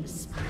Killing spree.